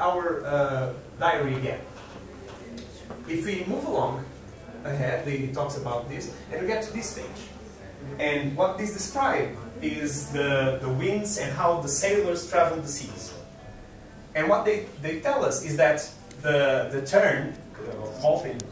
our uh, diary again. If we move along ahead, he talks about this, and we get to this stage. And what this describes is the, the winds and how the sailors travel the seas. And what they, they tell us is that the, the turn, the